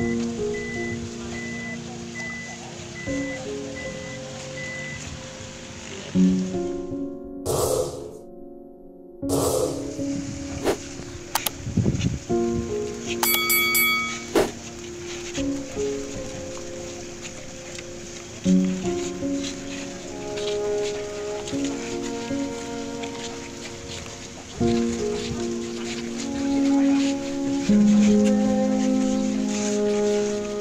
hari ini telah kembali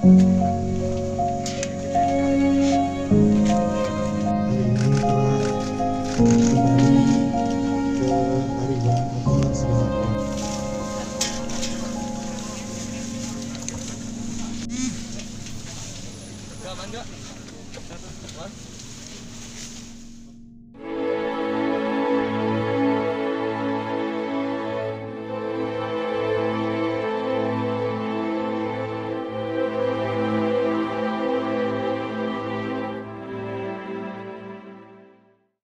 Enggak, enggak. Satu, dua.